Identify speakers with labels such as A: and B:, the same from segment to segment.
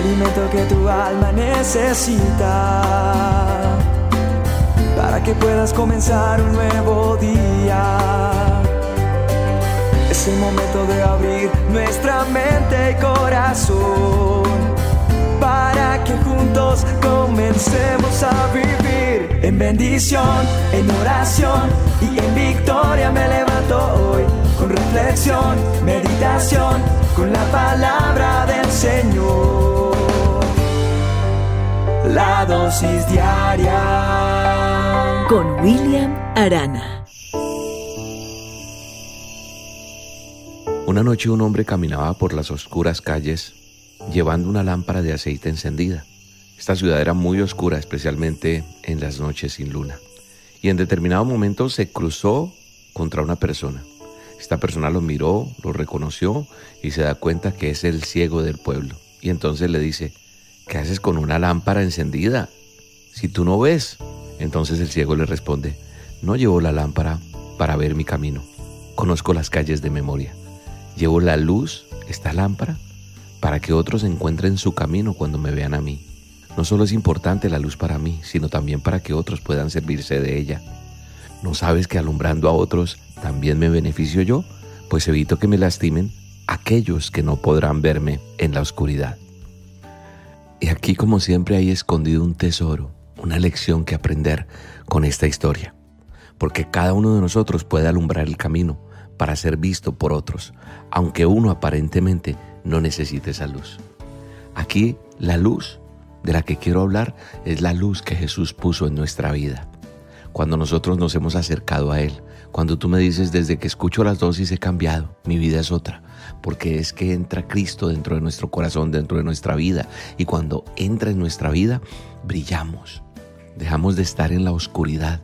A: alimento que tu alma necesita para que puedas comenzar un nuevo día. Es el momento de abrir nuestra mente y corazón para que juntos comencemos a vivir en bendición, en oración y en victoria me levanto hoy con reflexión, meditación, con la palabra La dosis diaria
B: con William Arana.
C: Una noche un hombre caminaba por las oscuras calles llevando una lámpara de aceite encendida. Esta ciudad era muy oscura, especialmente en las noches sin luna. Y en determinado momento se cruzó contra una persona. Esta persona lo miró, lo reconoció y se da cuenta que es el ciego del pueblo. Y entonces le dice, ¿qué haces con una lámpara encendida? Si tú no ves. Entonces el ciego le responde, no llevo la lámpara para ver mi camino. Conozco las calles de memoria. Llevo la luz, esta lámpara, para que otros encuentren su camino cuando me vean a mí. No solo es importante la luz para mí, sino también para que otros puedan servirse de ella. ¿No sabes que alumbrando a otros también me beneficio yo? Pues evito que me lastimen aquellos que no podrán verme en la oscuridad. Y aquí como siempre hay escondido un tesoro, una lección que aprender con esta historia. Porque cada uno de nosotros puede alumbrar el camino para ser visto por otros, aunque uno aparentemente no necesite esa luz. Aquí la luz de la que quiero hablar es la luz que Jesús puso en nuestra vida cuando nosotros nos hemos acercado a Él. Cuando tú me dices, desde que escucho las dosis he cambiado, mi vida es otra, porque es que entra Cristo dentro de nuestro corazón, dentro de nuestra vida, y cuando entra en nuestra vida, brillamos, dejamos de estar en la oscuridad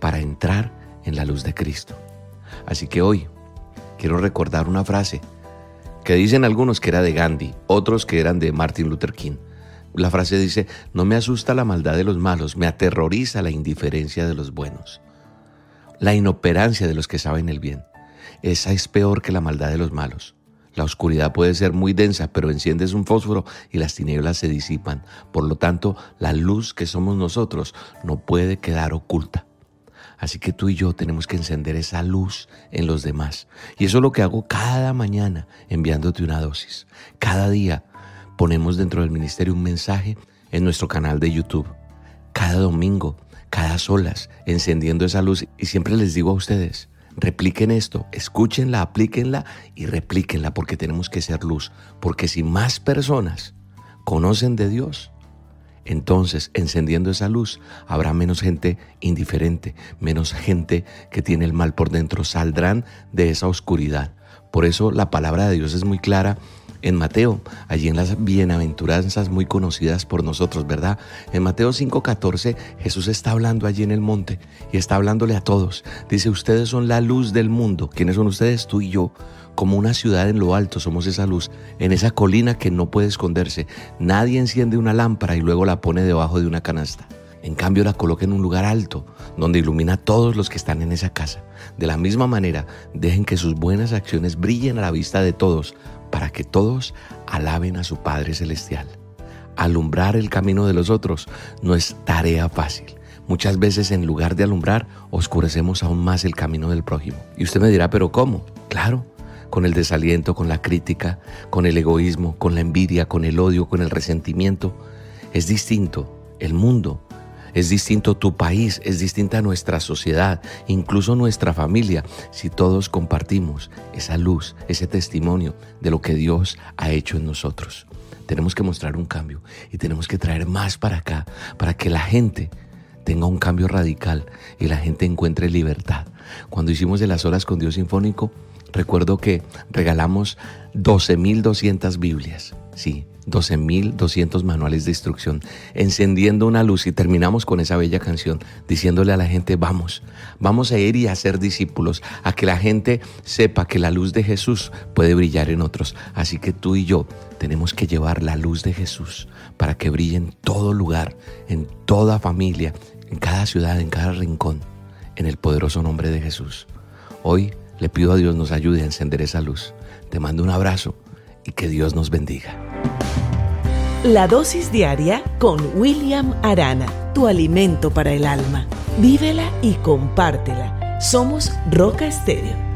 C: para entrar en la luz de Cristo. Así que hoy quiero recordar una frase que dicen algunos que era de Gandhi, otros que eran de Martin Luther King. La frase dice, no me asusta la maldad de los malos, me aterroriza la indiferencia de los buenos, la inoperancia de los que saben el bien. Esa es peor que la maldad de los malos. La oscuridad puede ser muy densa, pero enciendes un fósforo y las tinieblas se disipan. Por lo tanto, la luz que somos nosotros no puede quedar oculta. Así que tú y yo tenemos que encender esa luz en los demás. Y eso es lo que hago cada mañana, enviándote una dosis. Cada día ponemos dentro del ministerio un mensaje en nuestro canal de YouTube. Cada domingo, cada solas, encendiendo esa luz. Y siempre les digo a ustedes, repliquen esto, escúchenla, aplíquenla y replíquenla porque tenemos que ser luz. Porque si más personas conocen de Dios, entonces encendiendo esa luz habrá menos gente indiferente, menos gente que tiene el mal por dentro, saldrán de esa oscuridad. Por eso la palabra de Dios es muy clara en Mateo, allí en las bienaventuranzas muy conocidas por nosotros, ¿verdad? En Mateo 5:14 Jesús está hablando allí en el monte y está hablándole a todos. Dice, ustedes son la luz del mundo. ¿Quiénes son ustedes? Tú y yo. Como una ciudad en lo alto somos esa luz, en esa colina que no puede esconderse. Nadie enciende una lámpara y luego la pone debajo de una canasta. En cambio la coloca en un lugar alto, donde ilumina a todos los que están en esa casa. De la misma manera, dejen que sus buenas acciones brillen a la vista de todos, para que todos alaben a su Padre Celestial. Alumbrar el camino de los otros no es tarea fácil. Muchas veces en lugar de alumbrar, oscurecemos aún más el camino del prójimo. Y usted me dirá, pero ¿cómo? Claro, con el desaliento, con la crítica, con el egoísmo, con la envidia, con el odio, con el resentimiento. Es distinto. El mundo es distinto tu país, es distinta nuestra sociedad, incluso nuestra familia, si todos compartimos esa luz, ese testimonio de lo que Dios ha hecho en nosotros. Tenemos que mostrar un cambio y tenemos que traer más para acá, para que la gente tenga un cambio radical y la gente encuentre libertad. Cuando hicimos de las horas con Dios Sinfónico, recuerdo que regalamos 12.200 Biblias. Sí, 12.200 manuales de instrucción, encendiendo una luz y terminamos con esa bella canción, diciéndole a la gente, vamos, vamos a ir y a ser discípulos, a que la gente sepa que la luz de Jesús puede brillar en otros. Así que tú y yo tenemos que llevar la luz de Jesús para que brille en todo lugar, en toda familia, en cada ciudad, en cada rincón, en el poderoso nombre de Jesús. Hoy le pido a Dios nos ayude a encender esa luz. Te mando un abrazo y que Dios nos bendiga.
B: La dosis diaria con William Arana, tu alimento para el alma. Vívela y compártela. Somos Roca Estéreo